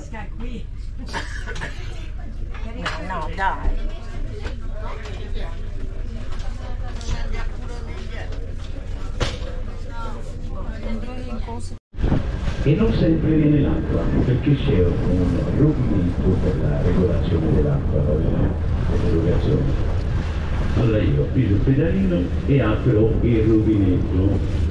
pesca qui. No, no, dai. E non sempre viene l'acqua, perché c'è un rubinetto per la regolazione dell'acqua, dell'erogazione. Allora io apro il pedalino e apro il rubinetto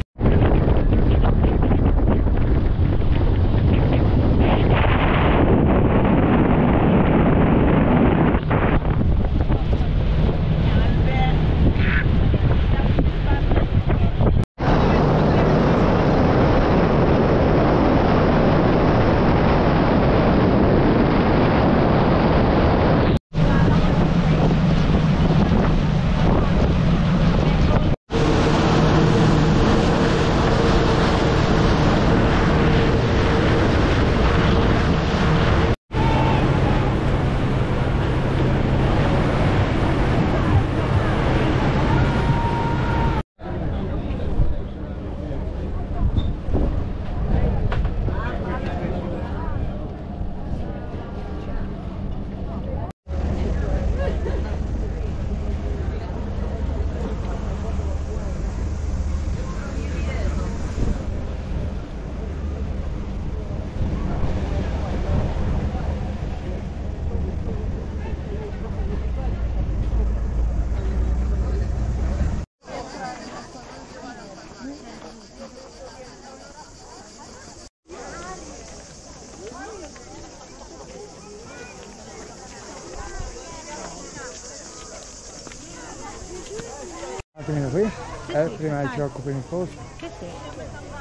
Attimino qui, eh, prima ci occupi il posto. Che sì?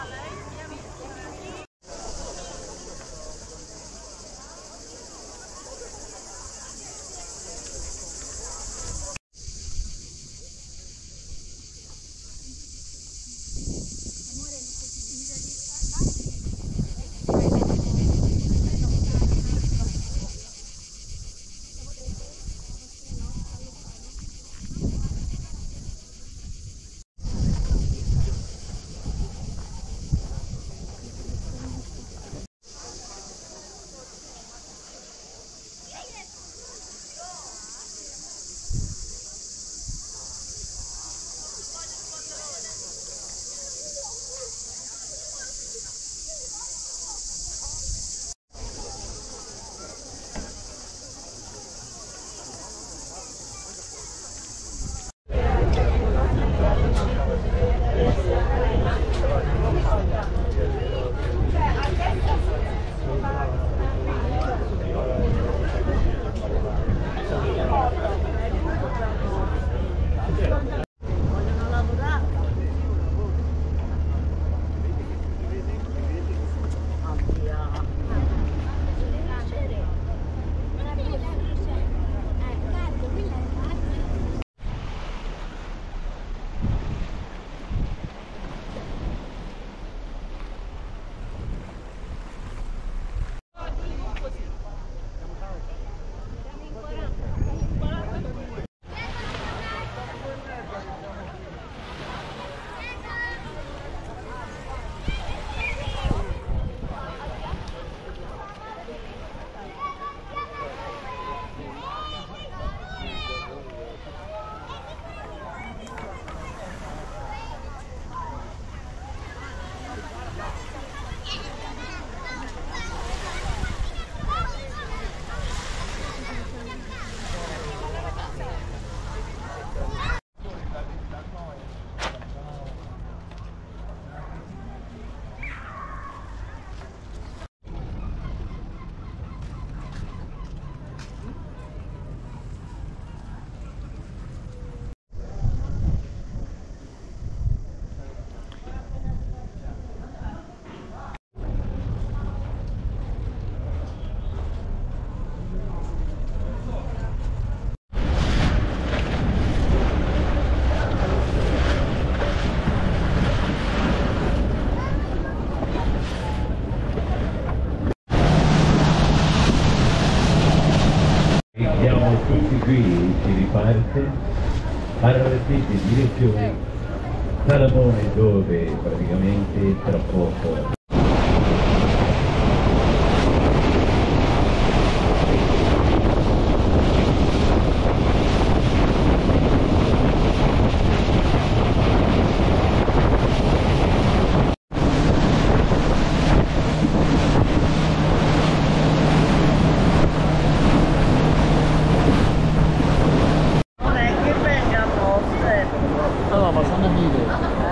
Tutti qui, si riparte, Arrestiti direzione Salamone dove praticamente tra poco 那地的。